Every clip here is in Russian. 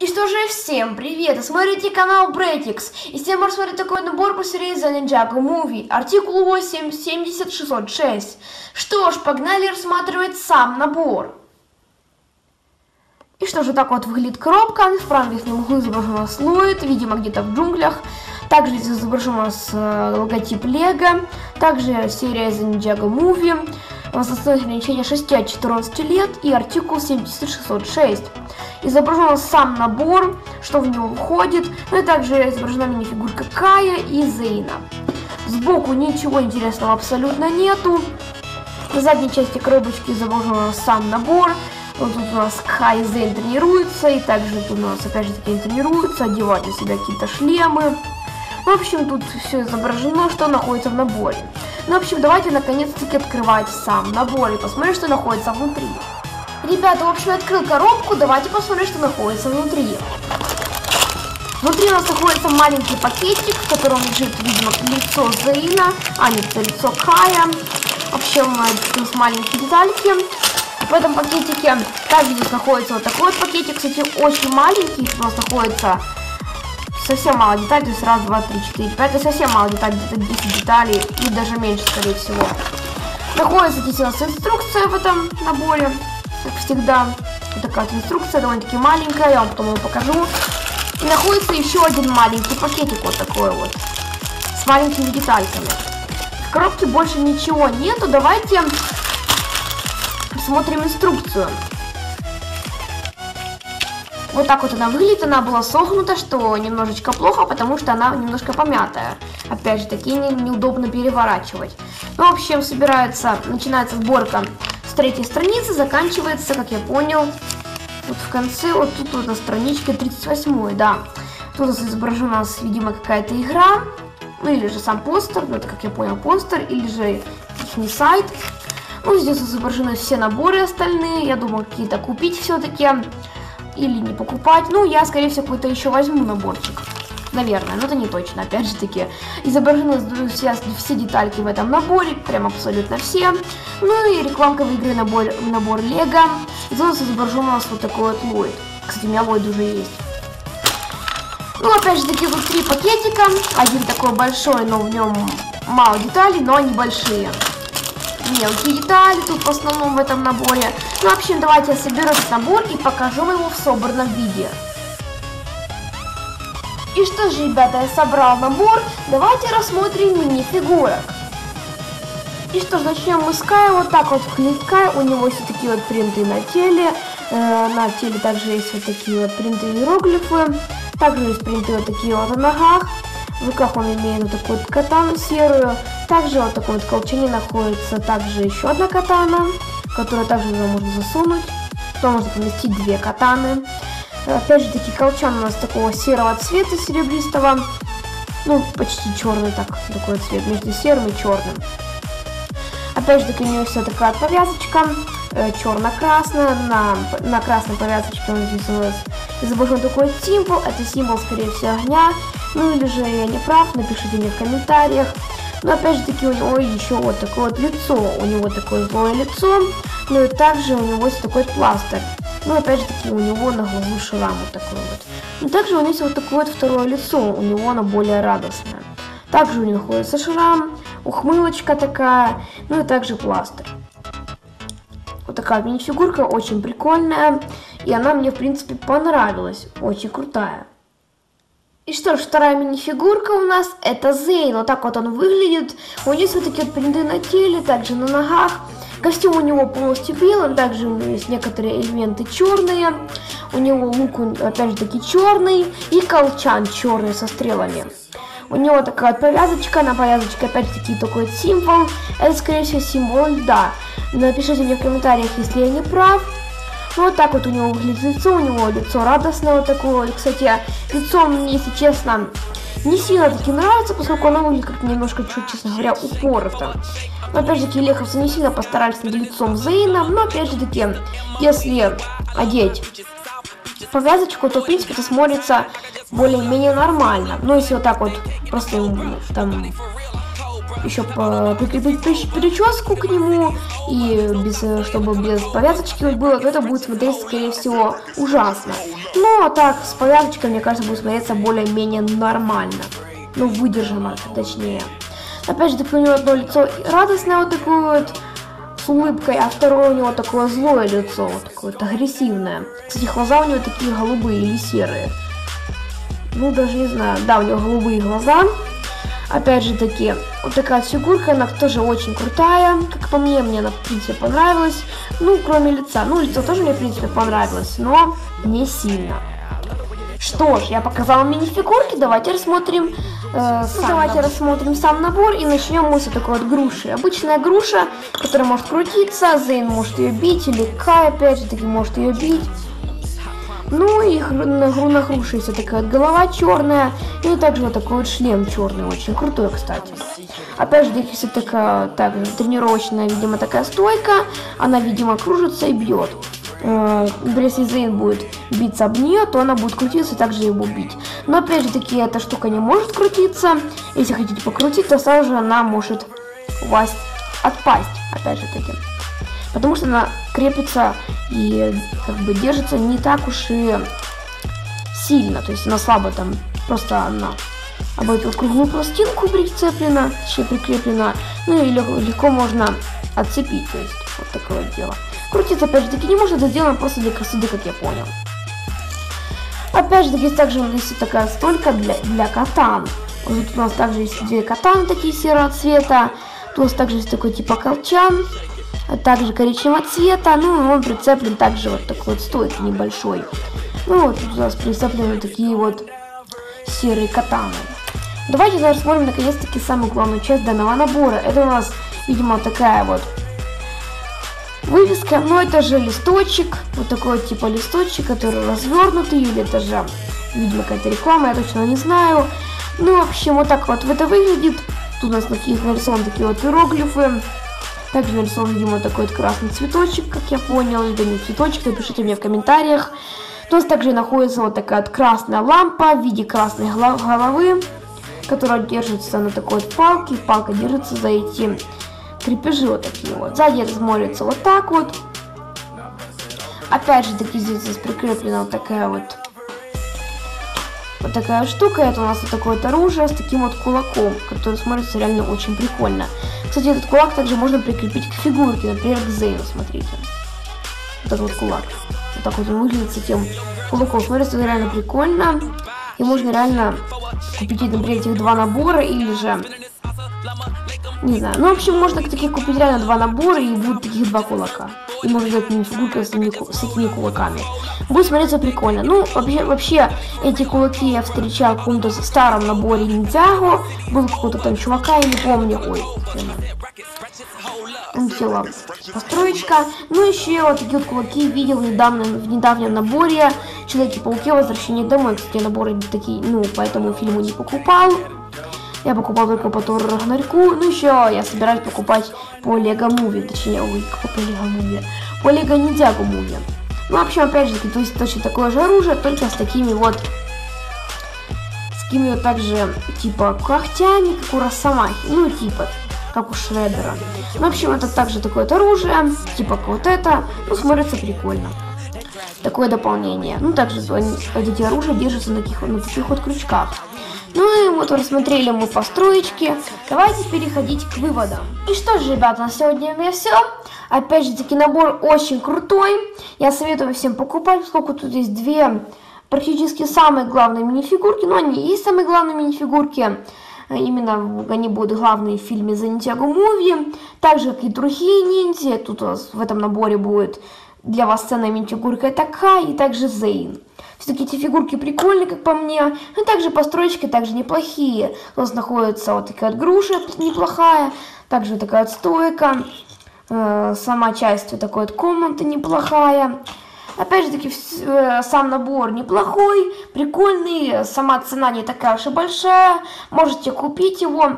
И что же, всем привет! Смотрите канал Бретикс. И всем можно смотреть такой набор по серии The Ninjago Movie. Артикул 8 70606. Что ж, погнали рассматривать сам набор. И что же, так вот выглядит коробка. В правом верхнем углу изображена слоид, видимо где-то в джунглях. Также здесь изображен у нас э, логотип Лего. Также серия The Ninjago Movie. Возрастное ограничение 6 от 14 лет и артикул 7606. Изображен сам набор, что в него входит, ну и также изображена мини-фигурка Кая и Зейна. Сбоку ничего интересного абсолютно нету. На задней части коробочки изображен сам набор. Вот тут у нас Кай и Зейн тренируются, и также тут у нас опять же таки тренируются, одевают на себя какие-то шлемы. В общем, тут все изображено, что находится в наборе. Ну, в общем, давайте наконец-таки открывать сам набор и посмотрим, что находится внутри. Ребята, в общем, я открыл коробку, давайте посмотрим, что находится внутри. Внутри у нас находится маленький пакетик, в котором лежит, видимо, лицо Зейна, а нет, это лицо Кая. В общем, нас маленькие детальки. В этом пакетике также здесь находится вот такой вот пакетик, кстати, очень маленький, у нас находится совсем мало деталей, раз, два, три, четыре, пять, это совсем мало деталей, где-то 10 деталей, и даже меньше, скорее всего. Находится нас инструкция в этом наборе, как всегда. Вот такая вот инструкция, довольно-таки маленькая, я вам потом его покажу. И находится еще один маленький пакетик, вот такой вот, с маленькими детальками. В коробке больше ничего нету, давайте посмотрим инструкцию. Вот так вот она выглядит, она была согнута, что немножечко плохо, потому что она немножко помятая. Опять же, таки не, неудобно переворачивать. Ну, в общем, собирается, начинается сборка с третьей страницы, заканчивается, как я понял, вот в конце, вот тут вот на страничке 38, да. Тут изображена у нас, видимо, какая-то игра, ну или же сам постер, ну это, как я понял, постер, или же их сайт. Ну, здесь изображены все наборы остальные, я думаю, какие-то купить все-таки или не покупать. Ну, я, скорее всего, какой-то еще возьму наборчик. Наверное, но это не точно, опять же таки. Изображены все, все детальки в этом наборе, прям абсолютно все. Ну и рекламка в игры набор, набор Лего. Здесь изображен у нас вот такой вот Ллойд. Кстати, у меня Ллойд уже есть. Ну, опять же таки, тут три пакетика. Один такой большой, но в нем мало деталей, но они большие мелкие детали тут в основном в этом наборе. Ну, в общем, давайте я соберу этот набор и покажу его в собранном виде. И что же, ребята, я собрал набор, давайте рассмотрим мини-фигурок. И что ж, начнем мы с Кая, вот так вот выглядит Кай, у него есть такие вот принты на теле, э, на теле также есть вот такие вот принты иероглифы, также есть принты вот такие вот на ногах, в руках он имеет вот такую вот катану серую. Также вот такой вот колчане находится также еще одна катана, которую также можно засунуть. То можно поместить две катаны. Опять же таки колчан у нас такого серого цвета серебристого. Ну, почти черный так, такой цвет, между серым и черным. Опять же таки у него вся такая повязочка, э, черно-красная, на, на красной повязочке он здесь у нас изображен такой символ, это символ, скорее всего, огня, ну или же я не прав, напишите мне в комментариях. Но опять же таки у него еще вот такое вот лицо, у него такое злое лицо, ну и также у него есть такой пластырь. Ну опять же таки у него на глазу шрам вот такой вот. Но также у него есть вот такое вот второе лицо, у него оно более радостное. Также у него находится шрам, ухмылочка такая, ну и также пластырь. Вот такая мини-фигурка, очень прикольная. И она мне, в принципе, понравилась. Очень крутая. И что ж, вторая мини-фигурка у нас это Зейн. Вот так вот он выглядит. У него вот такие вот принты на теле, также на ногах. Костюм у него полностью белый, также у него есть некоторые элементы черные. У него лук, же таки, черный. И колчан черный со стрелами. У него такая вот повязочка, на повязочке опять же таки такой символ. Это, скорее всего, символ льда. Напишите мне в комментариях, если я не прав. Ну, вот так вот у него выглядит лицо, у него лицо радостное такое. И, кстати, лицо мне, если честно, не сильно таки нравится, поскольку оно выглядит как немножко, чуть, честно говоря, упорото. Но, опять же таки, леховцы не сильно постарались над лицом Зейна, но, опять же таки, если одеть повязочку, то, в принципе, это смотрится более-менее нормально. Но если вот так вот просто там еще прикрепить прическу к нему, и без, чтобы без повязочки было, то это будет смотреться, скорее всего, ужасно. Но так, с повязочкой, мне кажется, будет смотреться более-менее нормально. Ну, выдержимо, точнее. Опять же, таки у него одно лицо радостное вот такое вот, с улыбкой, а второе у него такое злое лицо, вот такое вот агрессивное. Кстати, глаза у него такие голубые или серые. Ну, даже не знаю. Да, у него голубые глаза. Опять же таки, вот такая фигурка, она тоже очень крутая. Как по мне, мне она, в принципе, понравилась. Ну, кроме лица. Ну, лицо тоже мне, в принципе, понравилось, но не сильно. Что ж, я показала мини-фигурки, давайте рассмотрим э, сам давайте набор. рассмотрим сам набор и начнем мы с такой вот груши. Обычная груша, которая может крутиться, Зейн может ее бить, или Кай опять же таки может ее бить. Ну и на, на груши есть такая вот голова черная, и также вот такой вот шлем черный, очень крутой, кстати. Опять же, здесь есть такая, также тренировочная, видимо, такая стойка, она, видимо, кружится и бьет. Э, если Зейн будет биться об нее, то она будет крутиться и также его бить. Но опять же таки, эта штука не может крутиться. Если хотите покрутить, то сразу же она может у вас отпасть, опять же таки потому что она крепится и как бы держится не так уж и сильно, то есть она слабо там, просто она об эту круглую пластинку прицеплена, точнее прикреплена, ну и легко можно отцепить, то есть вот такое дело. Крутиться опять же таки не может, это сделано просто для красоты, как я понял. Опять же таки, также у нас есть такая стойка для, для катан. Вот тут у нас также есть две катаны такие серого цвета. Тут у нас также есть такой типа колчан также коричневого цвета. Ну, он прицеплен также вот такой вот стойкой небольшой. Ну, вот у нас прицеплены такие вот серые катаны. Давайте рассмотрим наконец-таки самую главную часть данного набора. Это у нас, видимо, такая вот вывеска, но это же листочек, вот такой вот типа листочек, который развернутый, или это же, видимо, какая-то реклама, я точно не знаю. Ну, в общем, вот так вот это выглядит. Тут у нас такие нарисованы такие вот иероглифы. Также нарисован, видимо, такой вот красный цветочек, как я понял. Это не цветочек, напишите мне в комментариях. У нас также находится вот такая вот красная лампа в виде красной головы, которая держится на такой вот палке. Палка держится за эти крепежи вот такие вот. Сзади это смотрится вот так вот. Опять же таки здесь прикреплена вот такая вот вот такая штука. Это у нас вот такое вот оружие с таким вот кулаком, который смотрится реально очень прикольно. Кстати, этот кулак также можно прикрепить к фигурке, например, к Зейну, смотрите. Вот этот вот кулак. Вот так вот он выглядит с этим кулаком. Смотрится реально прикольно. И можно реально купить, например, этих два набора или же... Не знаю. Ну, в общем, можно таких купить реально два набора и будут таких два кулака и можно сделать мини-фигурку с, с этими кулаками. Будет смотреться прикольно. Ну, вообще, вообще эти кулаки я встречал в каком-то старом наборе Ниндзяго. Был какой-то там чувака, я не помню. Ой, взяла построечка. Ну, еще вот такие вот кулаки видел недавно, в недавнем наборе Человеки-пауки, Возвращение домой. Кстати, наборы такие, ну, поэтому фильму не покупал. Я покупал только по Тору Рагнарьку. Ну, еще я собираюсь покупать по Лего Муви. Точнее, ой, какой по Лего Муви? По Лего Ниндзягу Муви. Ну, в общем, опять же, то есть точно такое же оружие, только с такими вот... С такими вот также, типа, когтями, как у Росомахи. Ну, типа, как у Шредера. Ну, в общем, это также такое вот оружие, типа как вот это. Ну, смотрится прикольно. Такое дополнение. Ну, также эти оружия держатся на таких, на таких вот крючках. Вот рассмотрели мы построечки. Давайте переходить к выводам. И что же, ребята, на сегодня у меня все. Опять же таки набор очень крутой. Я советую всем покупать, поскольку тут есть две практически самые главные мини-фигурки. Но они и самые главные мини-фигурки. Именно они будут главные в фильме The Ninjago Movie. Так же, как и другие ниндзя. Тут у вас в этом наборе будет для вас ценная мини-фигурка такая и также Зейн. Все-таки эти фигурки прикольные, как по мне. И также постройки также неплохие. У нас находится вот такая вот груша неплохая. Также такая вот стойка. Э, сама часть вот такой вот комнаты неплохая. Опять же таки, э, сам набор неплохой, прикольный, сама цена не такая уж и большая, можете купить его.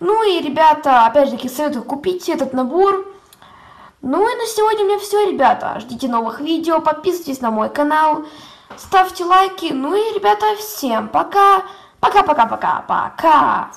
Ну и, ребята, опять же таки, советую купить этот набор. Ну и на сегодня у меня все, ребята. Ждите новых видео, подписывайтесь на мой канал ставьте лайки. Ну и, ребята, всем пока. Пока-пока-пока-пока.